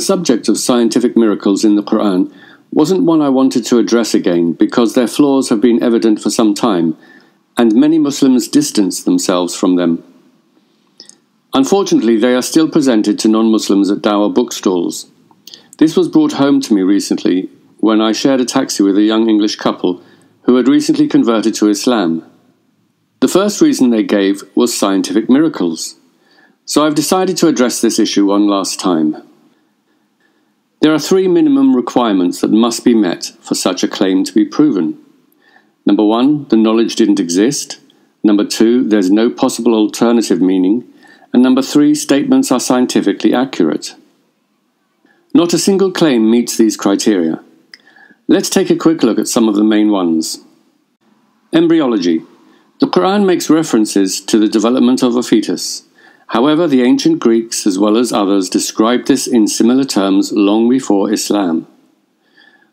The subject of scientific miracles in the Quran wasn't one I wanted to address again because their flaws have been evident for some time, and many Muslims distance themselves from them. Unfortunately, they are still presented to non Muslims at Dawa bookstalls. This was brought home to me recently when I shared a taxi with a young English couple who had recently converted to Islam. The first reason they gave was scientific miracles. So I've decided to address this issue one last time. There are three minimum requirements that must be met for such a claim to be proven. Number one, the knowledge didn't exist. Number two, there's no possible alternative meaning. And number three, statements are scientifically accurate. Not a single claim meets these criteria. Let's take a quick look at some of the main ones. Embryology. The Quran makes references to the development of a fetus. However, the ancient Greeks, as well as others, described this in similar terms long before Islam.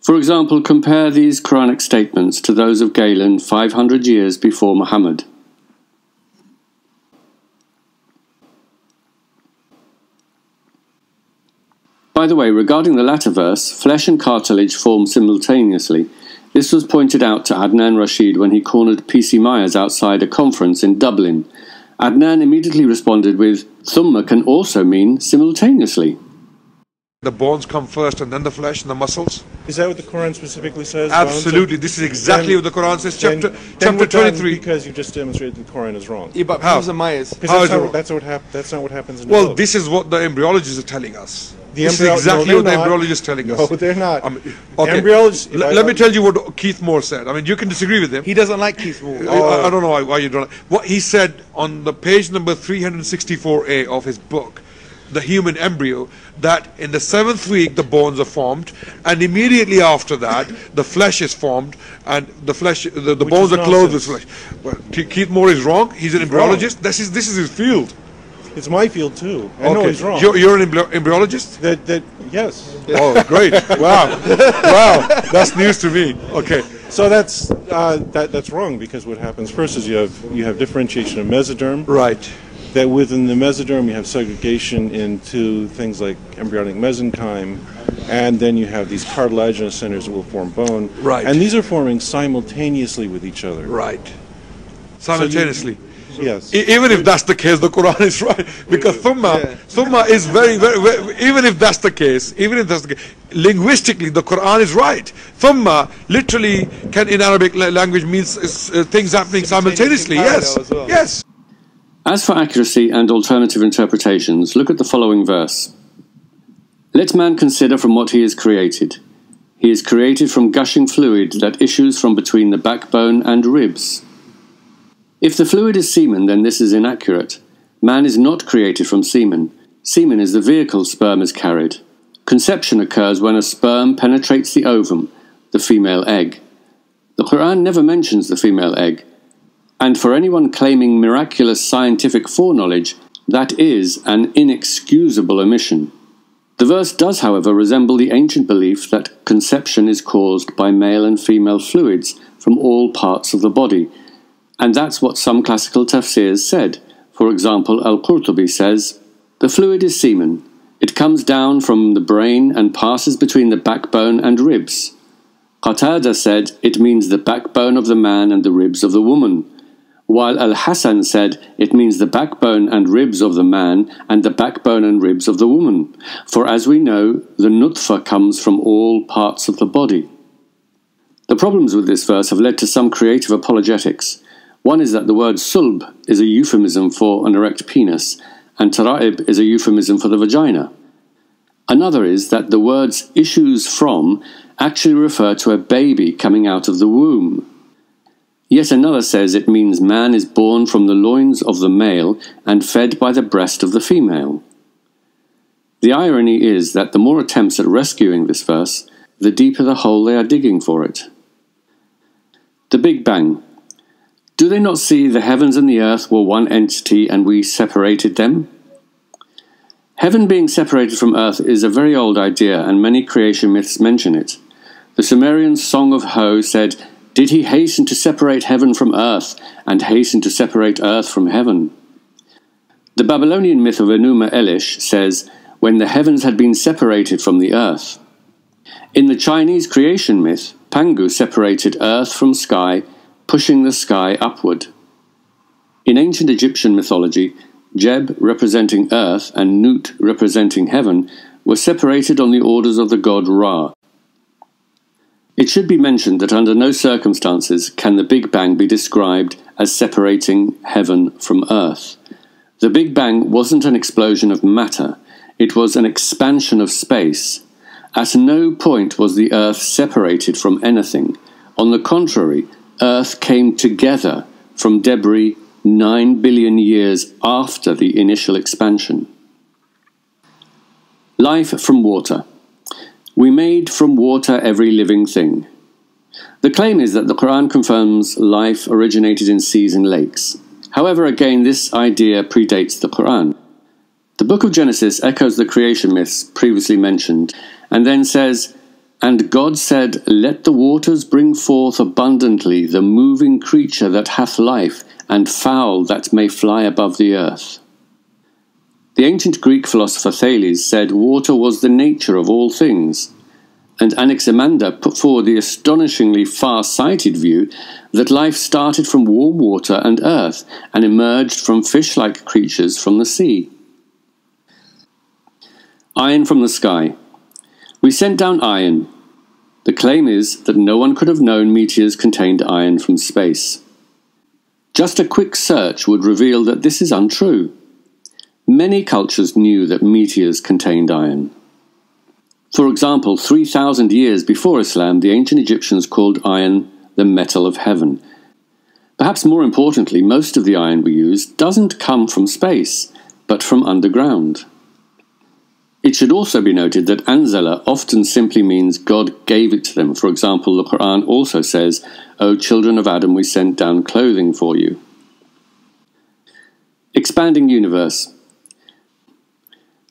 For example, compare these Quranic statements to those of Galen 500 years before Muhammad. By the way, regarding the latter verse, flesh and cartilage form simultaneously. This was pointed out to Adnan Rashid when he cornered PZ Myers outside a conference in Dublin Adnan immediately responded with, Thumma can also mean simultaneously. The bones come first and then the flesh and the muscles. Is that what the Quran specifically says? Absolutely. This is exactly then, what the Quran says. Chapter, then, chapter 23. Because you just demonstrated the Quran is wrong. Yeah, but How? Myers. That's, not, that's, what hap- that's not what happens in Well, the this is what the embryologists are telling us. The this embryo- is exactly no, what the embryologists are telling us. No, they're not. Um, okay. Embryologists. Let me tell you what Keith Moore said. I mean, you can disagree with him. He doesn't like Keith Moore. Oh. I, I, don't know why, you don't. Like. What he said on the page number 364A of his book the human embryo that in the seventh week the bones are formed and immediately after that the flesh is formed and the flesh the, the bones are clothed with flesh well, keith moore is wrong he's an embryologist this is this is his field it's my field too. I okay. know he's wrong. You're, you're an embryologist? That that yes. Oh, great! wow, wow, that's news to me. Okay. So that's uh, that that's wrong because what happens first is you have you have differentiation of mesoderm. Right that within the mesoderm you have segregation into things like embryonic mesenchyme, and then you have these cartilaginous centers that will form bone. Right. And these are forming simultaneously with each other. Right. Simultaneously. So you, yes. E even if that's the case, the Quran is right because thumma, yeah. thumma is very, very, very, Even if that's the case, even if that's the case, linguistically the Quran is right. Thumma literally can in Arabic language means uh, things happening simultaneously. Yes. Well. Yes. As for accuracy and alternative interpretations, look at the following verse. Let man consider from what he is created. He is created from gushing fluid that issues from between the backbone and ribs. If the fluid is semen, then this is inaccurate. Man is not created from semen. Semen is the vehicle sperm is carried. Conception occurs when a sperm penetrates the ovum, the female egg. The Quran never mentions the female egg, and for anyone claiming miraculous scientific foreknowledge, that is an inexcusable omission. The verse does, however, resemble the ancient belief that conception is caused by male and female fluids from all parts of the body, and that's what some classical tafsirs said. For example, Al Qurtubi says, The fluid is semen. It comes down from the brain and passes between the backbone and ribs. Qatada said, It means the backbone of the man and the ribs of the woman while Al Hasan said it means the backbone and ribs of the man and the backbone and ribs of the woman. For as we know, the nutfa comes from all parts of the body. The problems with this verse have led to some creative apologetics. One is that the word sulb is a euphemism for an erect penis, and tara'ib is a euphemism for the vagina. Another is that the words issues from actually refer to a baby coming out of the womb. Yet another says it means man is born from the loins of the male and fed by the breast of the female. The irony is that the more attempts at rescuing this verse, the deeper the hole they are digging for it. The Big Bang. Do they not see the heavens and the earth were one entity and we separated them? Heaven being separated from earth is a very old idea, and many creation myths mention it. The Sumerian Song of Hoe said, did he hasten to separate heaven from earth, and hasten to separate earth from heaven? The Babylonian myth of Enuma Elish says, when the heavens had been separated from the earth. In the Chinese creation myth, Pangu separated earth from sky, pushing the sky upward. In ancient Egyptian mythology, Geb representing earth and Nut representing heaven were separated on the orders of the god Ra. It should be mentioned that under no circumstances can the Big Bang be described as separating heaven from earth. The Big Bang wasn't an explosion of matter, it was an expansion of space. At no point was the earth separated from anything. On the contrary, earth came together from debris 9 billion years after the initial expansion. Life from water. We made from water every living thing. The claim is that the Quran confirms life originated in seas and lakes. However, again, this idea predates the Quran. The book of Genesis echoes the creation myths previously mentioned, and then says, And God said, Let the waters bring forth abundantly the moving creature that hath life, and fowl that may fly above the earth. The ancient Greek philosopher Thales said water was the nature of all things, and Anaximander put forward the astonishingly far sighted view that life started from warm water and earth and emerged from fish like creatures from the sea. Iron from the sky. We sent down iron. The claim is that no one could have known meteors contained iron from space. Just a quick search would reveal that this is untrue. Many cultures knew that meteors contained iron. For example, 3,000 years before Islam, the ancient Egyptians called iron the metal of heaven. Perhaps more importantly, most of the iron we use doesn't come from space, but from underground. It should also be noted that Anzala often simply means God gave it to them. For example, the Quran also says, O children of Adam, we sent down clothing for you. Expanding universe.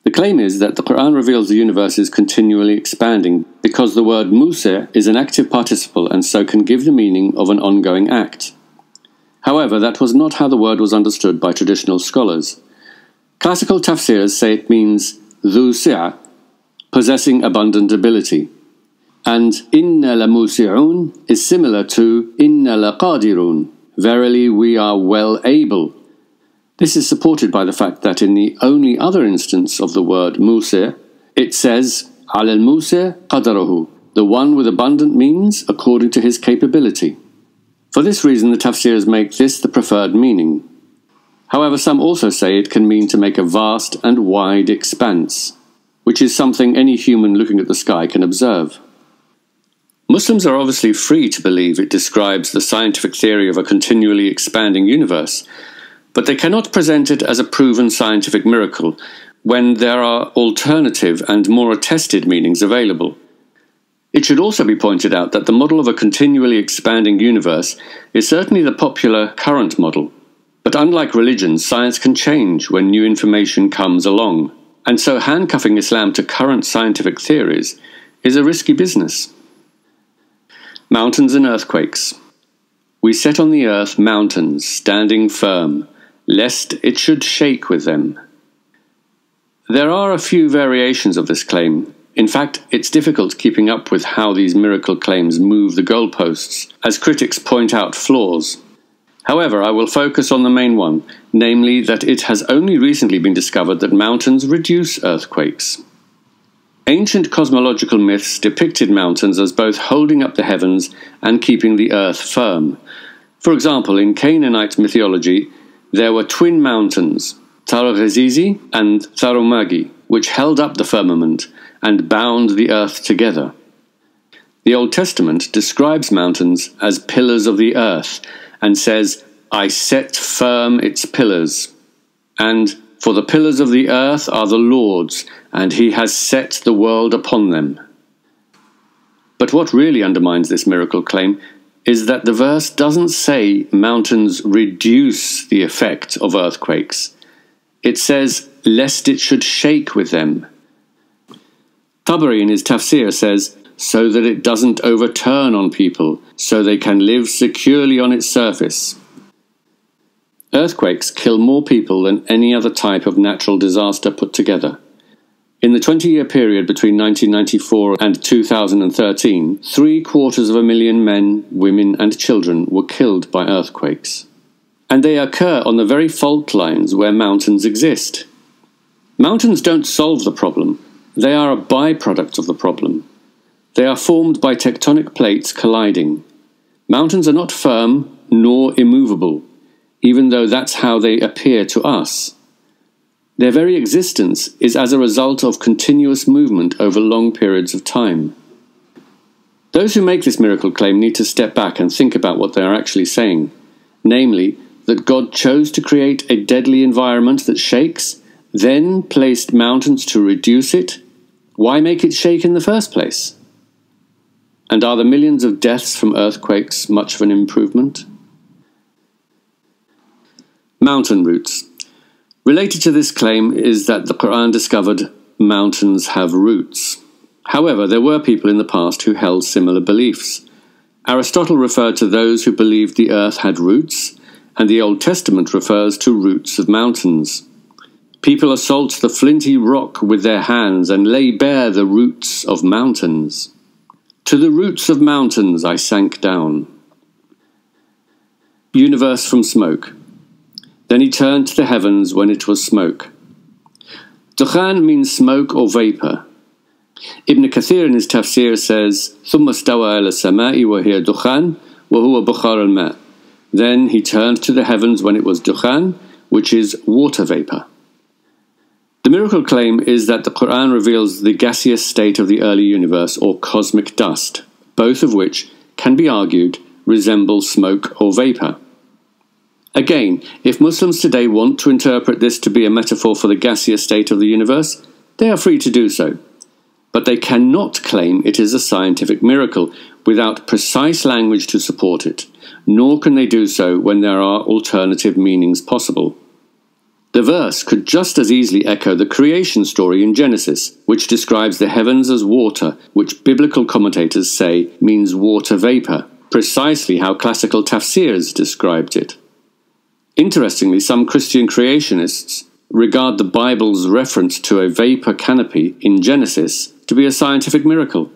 The claim is that the Quran reveals the universe is continually expanding because the word Musa is an active participle and so can give the meaning of an ongoing act. However, that was not how the word was understood by traditional scholars. Classical tafsirs say it means si'ah, possessing abundant ability. And la musi'un is similar to la qadirun, verily we are well able. This is supported by the fact that in the only other instance of the word musi', it says al musi' qadaruhu, the one with abundant means according to his capability. For this reason, the tafsirs make this the preferred meaning. However, some also say it can mean to make a vast and wide expanse, which is something any human looking at the sky can observe. Muslims are obviously free to believe it describes the scientific theory of a continually expanding universe, but they cannot present it as a proven scientific miracle when there are alternative and more attested meanings available. It should also be pointed out that the model of a continually expanding universe is certainly the popular current model. But unlike religion, science can change when new information comes along, and so handcuffing Islam to current scientific theories is a risky business. Mountains and earthquakes. We set on the earth mountains, standing firm, lest it should shake with them. There are a few variations of this claim. In fact, it's difficult keeping up with how these miracle claims move the goalposts, as critics point out flaws. However, I will focus on the main one, namely that it has only recently been discovered that mountains reduce earthquakes. Ancient cosmological myths depicted mountains as both holding up the heavens and keeping the earth firm. For example, in Canaanite mythology, there were twin mountains, Targhizizi and Tharumagi, which held up the firmament and bound the earth together. The Old Testament describes mountains as pillars of the earth and says, I set firm its pillars. And for the pillars of the earth are the Lord's, and he has set the world upon them. But what really undermines this miracle claim is that the verse doesn't say mountains reduce the effect of earthquakes. It says, lest it should shake with them. Tabari in his tafsir says, so that it doesn't overturn on people, so they can live securely on its surface. Earthquakes kill more people than any other type of natural disaster put together. In the 20 year period between 1994 and 2013, three quarters of a million men, women, and children were killed by earthquakes. And they occur on the very fault lines where mountains exist. Mountains don't solve the problem, they are a byproduct of the problem. They are formed by tectonic plates colliding. Mountains are not firm nor immovable, even though that's how they appear to us. Their very existence is as a result of continuous movement over long periods of time. Those who make this miracle claim need to step back and think about what they are actually saying, namely, that God chose to create a deadly environment that shakes, then placed mountains to reduce it. Why make it shake in the first place? And are the millions of deaths from earthquakes much of an improvement? Mountain roots. Related to this claim is that the Quran discovered mountains have roots. However, there were people in the past who held similar beliefs. Aristotle referred to those who believed the earth had roots, and the Old Testament refers to roots of mountains. People assault the flinty rock with their hands and lay bare the roots of mountains. To the roots of mountains I sank down. Universe from smoke. Then he turned to the heavens when it was smoke. Dukhan means smoke or vapor. Ibn Kathir in his tafsir says, ثم استوى إلى السماء وهي دخان وهو بخار الماء. Then he turned to the heavens when it was dukhan, which is water vapor. The miracle claim is that the Quran reveals the gaseous state of the early universe or cosmic dust, both of which can be argued resemble smoke or vapor. Again, if Muslims today want to interpret this to be a metaphor for the gaseous state of the universe, they are free to do so. But they cannot claim it is a scientific miracle without precise language to support it, nor can they do so when there are alternative meanings possible. The verse could just as easily echo the creation story in Genesis, which describes the heavens as water, which biblical commentators say means water vapor, precisely how classical tafsirs described it. Interestingly, some Christian creationists regard the Bible's reference to a vapor canopy in Genesis to be a scientific miracle.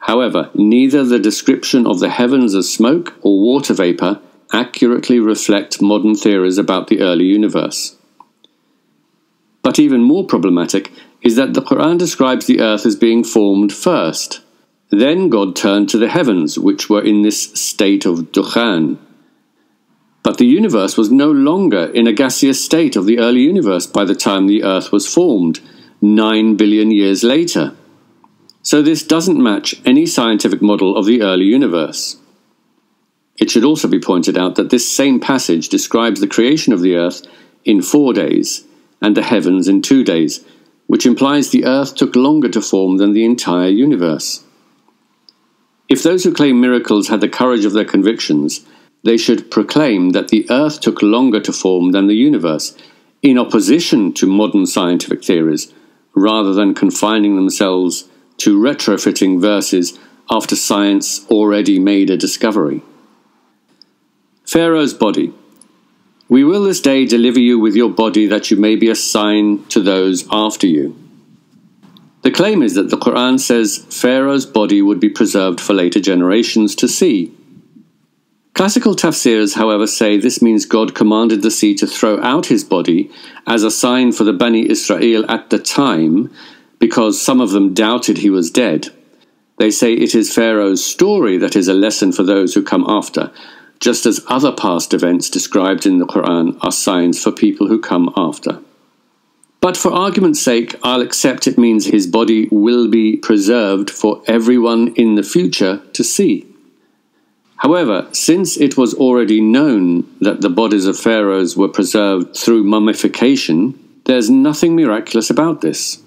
However, neither the description of the heavens as smoke or water vapor accurately reflect modern theories about the early universe. But even more problematic is that the Quran describes the earth as being formed first. Then God turned to the heavens, which were in this state of dukhan, but the universe was no longer in a gaseous state of the early universe by the time the Earth was formed, nine billion years later. So this doesn't match any scientific model of the early universe. It should also be pointed out that this same passage describes the creation of the Earth in four days and the heavens in two days, which implies the Earth took longer to form than the entire universe. If those who claim miracles had the courage of their convictions, they should proclaim that the Earth took longer to form than the universe, in opposition to modern scientific theories, rather than confining themselves to retrofitting verses after science already made a discovery. Pharaoh's body. We will this day deliver you with your body that you may be a sign to those after you. The claim is that the Quran says Pharaoh's body would be preserved for later generations to see. Classical tafsirs, however, say this means God commanded the sea to throw out his body as a sign for the Bani Israel at the time, because some of them doubted he was dead. They say it is Pharaoh's story that is a lesson for those who come after, just as other past events described in the Quran are signs for people who come after. But for argument's sake, I'll accept it means his body will be preserved for everyone in the future to see. However, since it was already known that the bodies of pharaohs were preserved through mummification, there's nothing miraculous about this.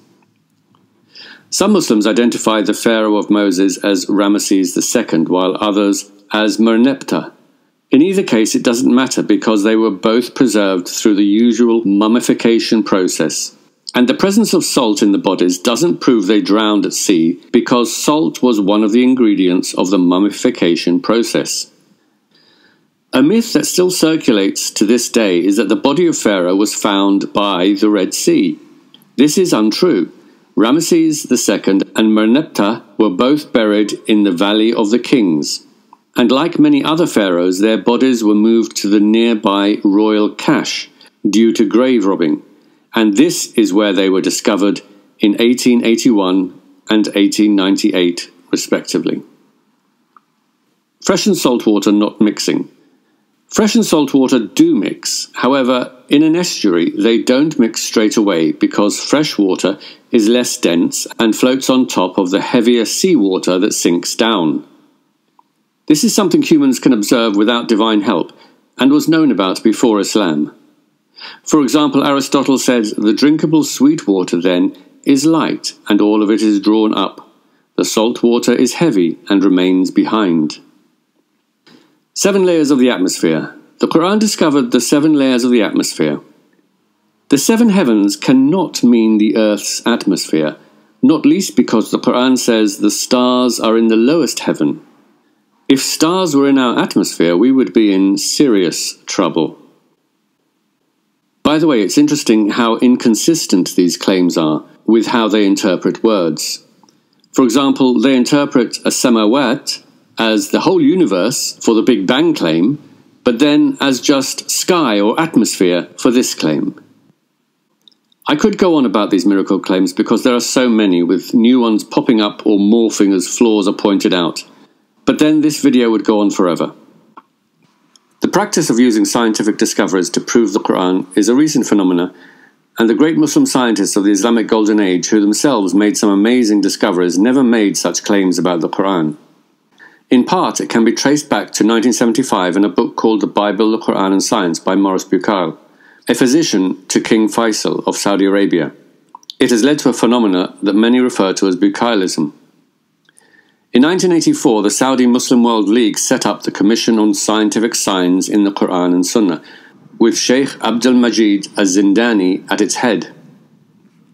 Some Muslims identify the pharaoh of Moses as Ramesses II, while others as Merneptah. In either case, it doesn't matter because they were both preserved through the usual mummification process. And the presence of salt in the bodies doesn't prove they drowned at sea because salt was one of the ingredients of the mummification process. A myth that still circulates to this day is that the body of Pharaoh was found by the Red Sea. This is untrue. Ramesses II and Merneptah were both buried in the Valley of the Kings, and like many other pharaohs, their bodies were moved to the nearby royal cache due to grave robbing, and this is where they were discovered in 1881 and 1898, respectively. Fresh and salt water not mixing. Fresh and salt water do mix, however, in an estuary they don't mix straight away because fresh water is less dense and floats on top of the heavier seawater that sinks down. This is something humans can observe without divine help and was known about before Islam. For example, Aristotle says, the drinkable sweet water then is light and all of it is drawn up. The salt water is heavy and remains behind. Seven layers of the atmosphere. The Quran discovered the seven layers of the atmosphere. The seven heavens cannot mean the earth's atmosphere, not least because the Quran says the stars are in the lowest heaven. If stars were in our atmosphere, we would be in serious trouble. By the way, it's interesting how inconsistent these claims are with how they interpret words. For example, they interpret a samawat as the whole universe for the Big Bang claim, but then as just sky or atmosphere for this claim. I could go on about these miracle claims because there are so many, with new ones popping up or morphing as flaws are pointed out. But then this video would go on forever. The practice of using scientific discoveries to prove the Quran is a recent phenomenon and the great Muslim scientists of the Islamic Golden Age, who themselves made some amazing discoveries, never made such claims about the Quran. In part, it can be traced back to 1975 in a book called The Bible, the Quran and Science by Maurice Bucaille, a physician to King Faisal of Saudi Arabia. It has led to a phenomenon that many refer to as Bucaillism. In 1984, the Saudi Muslim World League set up the Commission on Scientific Signs in the Quran and Sunnah, with Sheikh Abdul Majeed Az-Zindani at its head.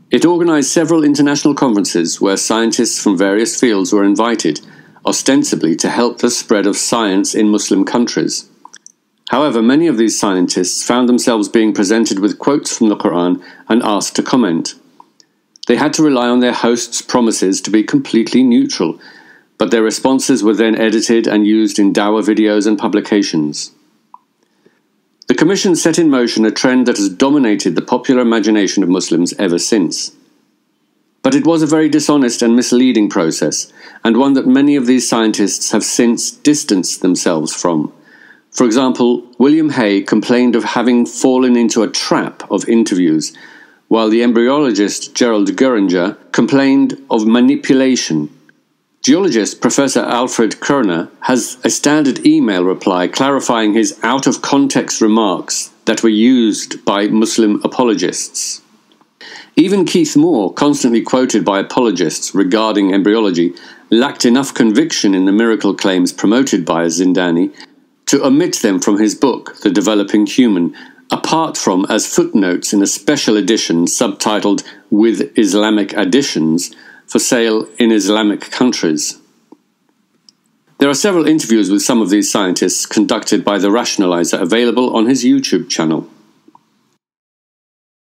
It organized several international conferences where scientists from various fields were invited, ostensibly to help the spread of science in Muslim countries. However, many of these scientists found themselves being presented with quotes from the Quran and asked to comment. They had to rely on their hosts' promises to be completely neutral, but their responses were then edited and used in dawah videos and publications. The Commission set in motion a trend that has dominated the popular imagination of Muslims ever since. But it was a very dishonest and misleading process, and one that many of these scientists have since distanced themselves from. For example, William Hay complained of having fallen into a trap of interviews, while the embryologist Gerald Goeringer complained of manipulation Geologist Professor Alfred Kröner has a standard email reply clarifying his out of context remarks that were used by Muslim apologists. Even Keith Moore, constantly quoted by apologists regarding embryology, lacked enough conviction in the miracle claims promoted by Zindani to omit them from his book, The Developing Human, apart from as footnotes in a special edition subtitled With Islamic Additions for sale in Islamic countries. There are several interviews with some of these scientists conducted by The Rationalizer available on his YouTube channel.